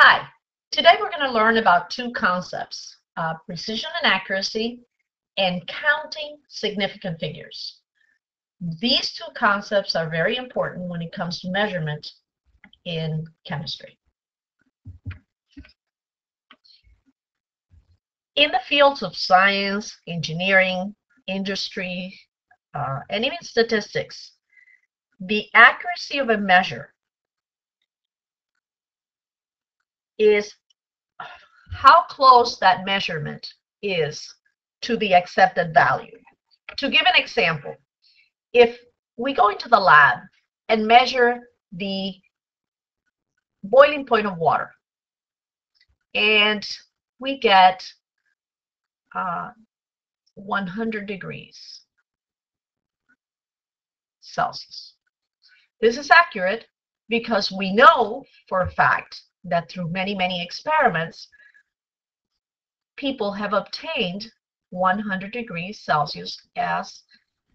Hi, today we're going to learn about two concepts, uh, precision and accuracy and counting significant figures. These two concepts are very important when it comes to measurement in chemistry. In the fields of science, engineering, industry, uh, and even statistics, the accuracy of a measure is how close that measurement is to the accepted value. To give an example, if we go into the lab and measure the boiling point of water and we get uh, 100 degrees Celsius. This is accurate because we know for a fact that through many, many experiments, people have obtained 100 degrees Celsius as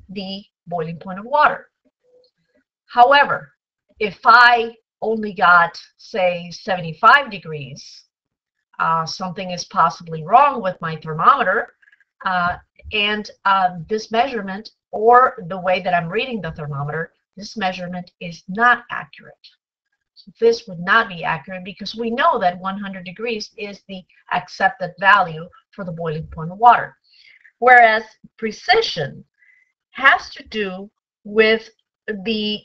the boiling point of water. However, if I only got, say, 75 degrees, uh, something is possibly wrong with my thermometer, uh, and uh, this measurement, or the way that I'm reading the thermometer, this measurement is not accurate this would not be accurate because we know that 100 degrees is the accepted value for the boiling point of water. Whereas precision has to do with the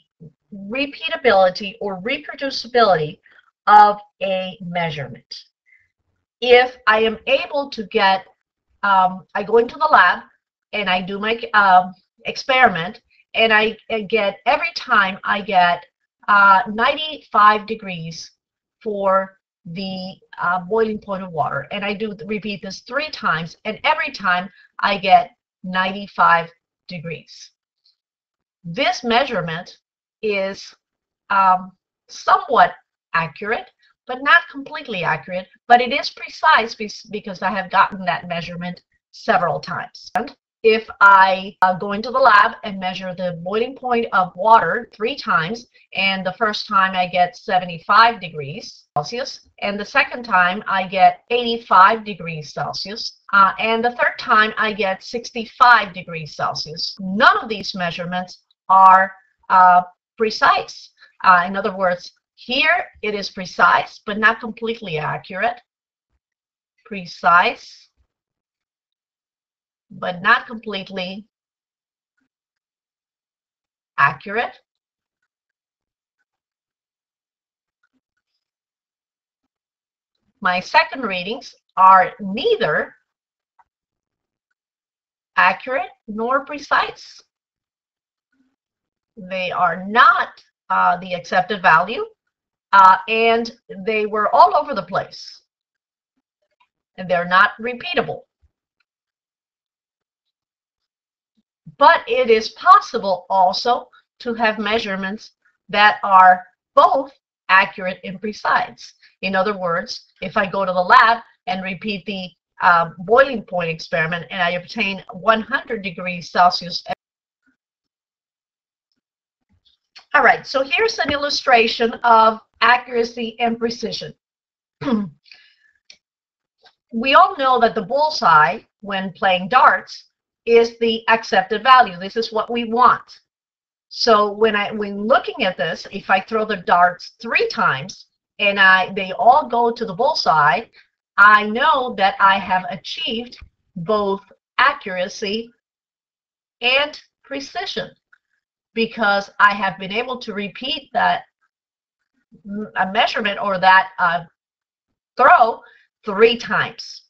repeatability or reproducibility of a measurement. If I am able to get, um, I go into the lab and I do my um, experiment and I, I get, every time I get uh, 95 degrees for the uh, boiling point of water. And I do repeat this three times, and every time I get 95 degrees. This measurement is um, somewhat accurate, but not completely accurate, but it is precise because I have gotten that measurement several times. If I uh, go into the lab and measure the boiling point of water three times, and the first time I get 75 degrees Celsius, and the second time I get 85 degrees Celsius, uh, and the third time I get 65 degrees Celsius. None of these measurements are uh, precise. Uh, in other words, here it is precise, but not completely accurate. Precise but not completely accurate. My second readings are neither accurate nor precise. They are not uh, the accepted value, uh, and they were all over the place. And they're not repeatable. But it is possible also to have measurements that are both accurate and precise. In other words, if I go to the lab and repeat the uh, boiling point experiment and I obtain 100 degrees Celsius. All right, so here's an illustration of accuracy and precision. we all know that the bullseye, when playing darts, is the accepted value. This is what we want. So when I when looking at this, if I throw the darts three times and I they all go to the bullseye, I know that I have achieved both accuracy and precision because I have been able to repeat that a measurement or that uh, throw three times.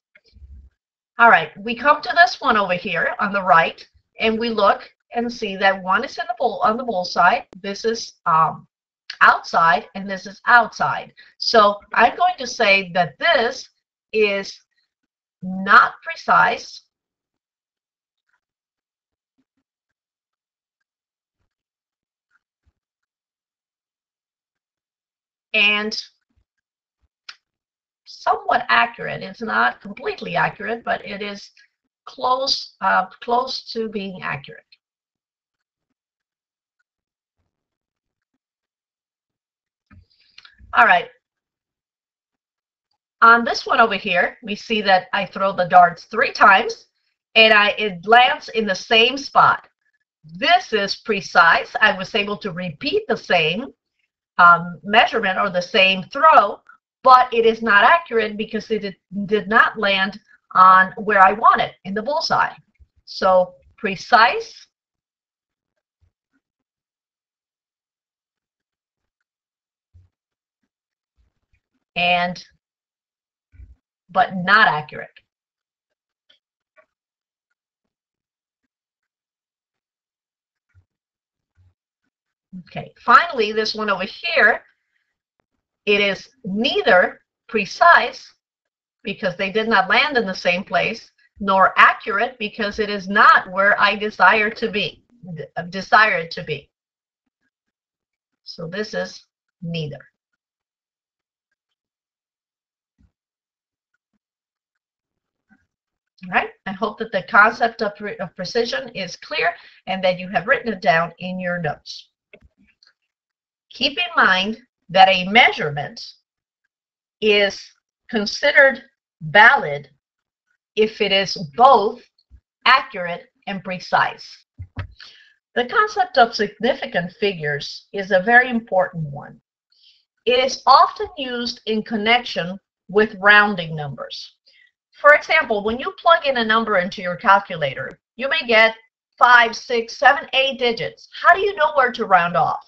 All right, we come to this one over here on the right, and we look and see that one is in the bull on the bullseye. This is um, outside, and this is outside. So I'm going to say that this is not precise. And somewhat accurate. It's not completely accurate, but it is close, uh, close to being accurate. All right. on this one over here, we see that I throw the darts three times and I it lands in the same spot. This is precise. I was able to repeat the same um, measurement or the same throw, but it is not accurate because it did, not land on where I want it, in the bullseye. So precise and but not accurate. Okay, finally, this one over here, it is neither precise because they did not land in the same place, nor accurate because it is not where I desire to be, uh, desire it to be. So this is neither. All right, I hope that the concept of, of precision is clear and that you have written it down in your notes. Keep in mind that a measurement is considered valid if it is both accurate and precise. The concept of significant figures is a very important one. It is often used in connection with rounding numbers. For example, when you plug in a number into your calculator, you may get five, six, seven, eight digits. How do you know where to round off?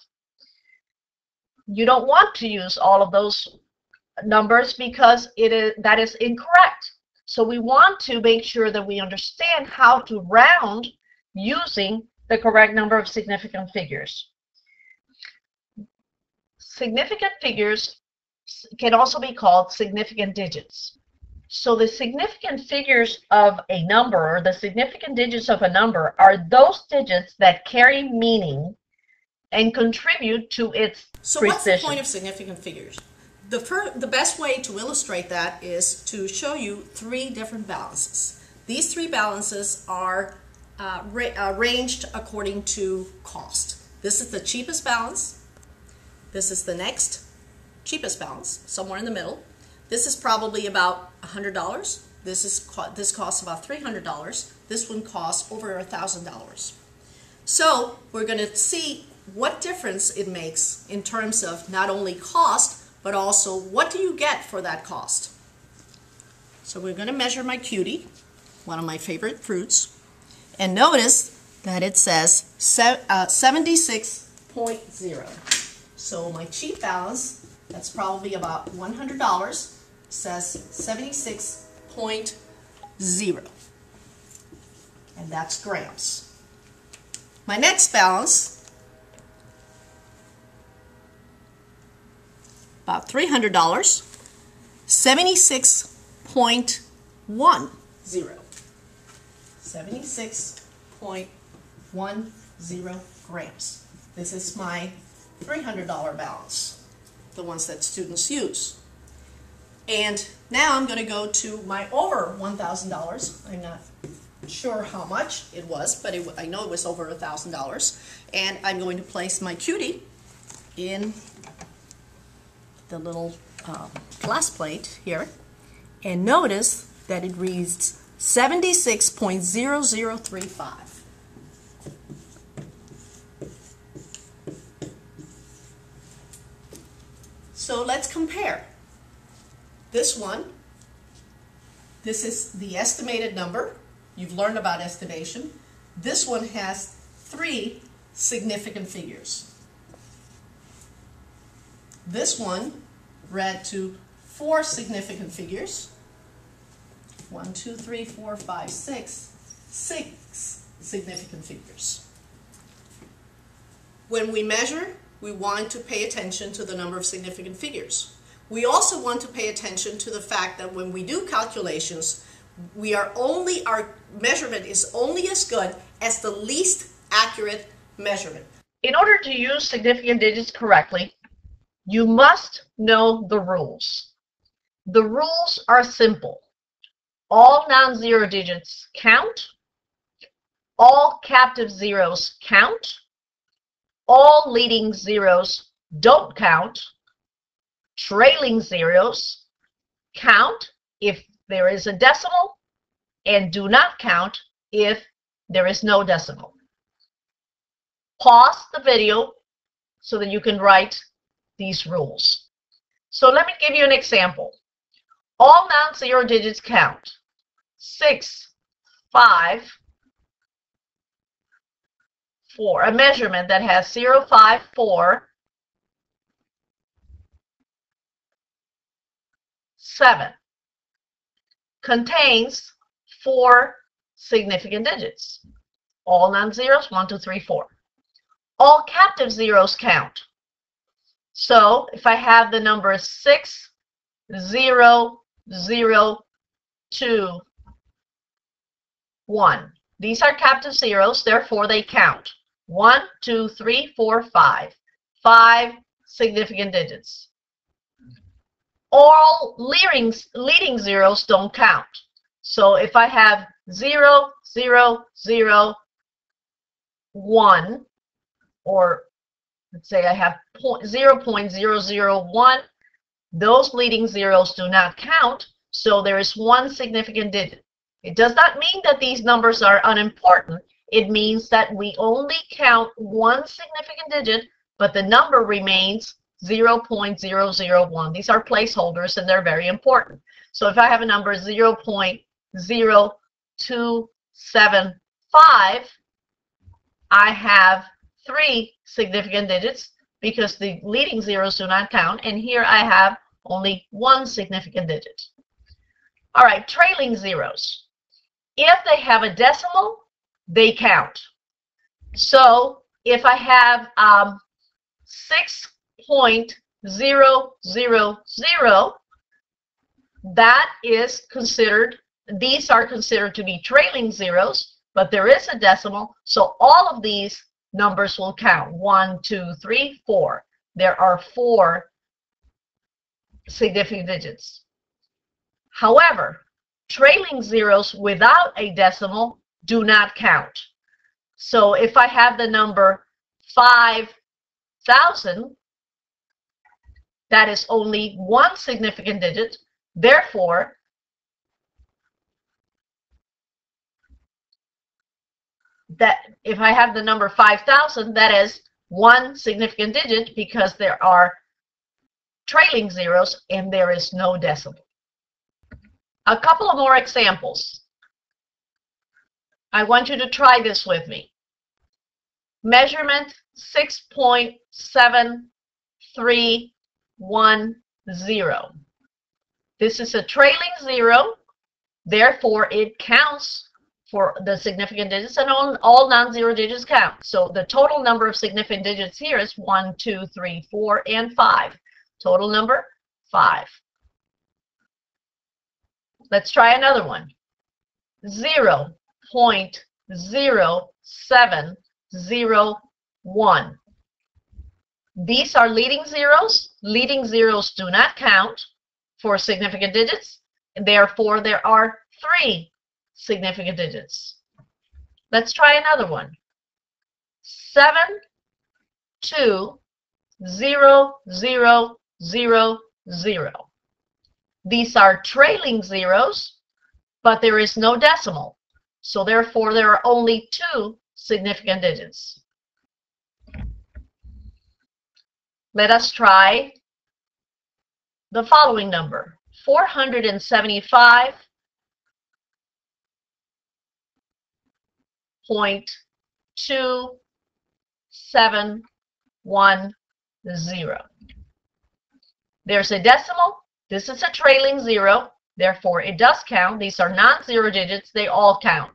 You don't want to use all of those numbers because it is that is incorrect. So we want to make sure that we understand how to round using the correct number of significant figures. Significant figures can also be called significant digits. So the significant figures of a number, or the significant digits of a number, are those digits that carry meaning and contribute to its so precision. what's the point of significant figures? The, fir- the best way to illustrate that is to show you three different balances. These three balances are uh, uh, arranged according to cost. This is the cheapest balance. This is the next cheapest balance, somewhere in the middle. This is probably about $100. This is this costs about $300. This one costs over $1,000. So we're going to see what difference it makes in terms of not only cost, but also what do you get for that cost. So we're going to measure my cutie, one of my favorite fruits, and notice that it says uh, 76.0. So my cheap balance, that's probably about $100, says 76.0. And that's grams. My next balance, about $300, 76.10. 76.10 grams. This is my $300 balance, the ones that students use. And now I'm going to go to my over $1,000. I'm not sure how much it was, but it, I know it was over $1,000. And I'm going to place my cutie in the little um, glass plate here. And notice that it reads 76.0035. So let's compare. This one, this is the estimated number. You've learned about estimation. This one has three significant figures. This one read to four significant figures. One, two, three, four, five, six. Six significant figures. When we measure, we want to pay attention to the number of significant figures. We also want to pay attention to the fact that when we do calculations, we are only, our measurement is only as good as the least accurate measurement. In order to use significant digits correctly, you must know the rules. The rules are simple. All non-zero digits count. All captive zeros count. All leading zeros don't count trailing zeros count if there is a decimal and do not count if there is no decimal. Pause the video so that you can write these rules. So let me give you an example. All non-zero digits count. 6, 5, 4. A measurement that has 0, 5, 4, 7 contains four significant digits. All non-zeros, 1, 2, 3, 4. All captive zeros count. So if I have the number 6, 0, 0, 2, 1. These are captive zeros, therefore they count. 1, 2, 3, 4, 5. 5 significant digits. All leading, leading zeros don't count. So if I have 0, 0, 0, 1, or let's say I have 0 0.001, those leading zeros do not count, so there is one significant digit. It does not mean that these numbers are unimportant. It means that we only count one significant digit, but the number remains 0.001. These are placeholders and they're very important. So if I have a number 0.0275, I have three significant digits because the leading zeros do not count. And here I have only one significant digit. All right, trailing zeros. If they have a decimal, they count. So if I have um, 6.000, that is considered, these are considered to be trailing zeros, but there is a decimal, so all of these numbers will count. One, two, three, four. There are four significant digits. However, trailing zeros without a decimal do not count. So if I have the number 5,000, that is only one significant digit. Therefore, that if I have the number 5,000, that is one significant digit because there are trailing zeros and there is no decimal. A couple of more examples. I want you to try this with me. Measurement 6.73110. This is a trailing zero, therefore it counts for the significant digits and all, all non-zero digits count. So the total number of significant digits here is 1, 2, 3, 4, and 5. Total number, 5. Let's try another one. 0 0.0701. These are leading zeros. Leading zeros do not count for significant digits. Therefore, there are three significant digits. Let's try another one. 7, 2, 0, 0, 0, 0. These are trailing zeros, but there is no decimal. So therefore, there are only two significant digits. Let us try the following number, 475 point two seven one zero. There's a decimal. This is a trailing zero. Therefore, it does count. These are non-zero digits. They all count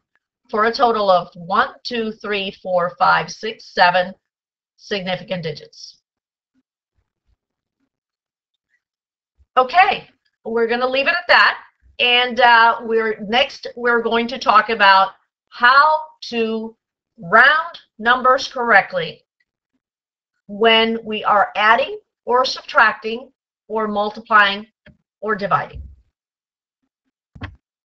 for a total of one, two, three, four, five, six, seven significant digits. Okay, we're going to leave it at that. And uh, we're next, we're going to talk about how to round numbers correctly when we are adding or subtracting or multiplying or dividing.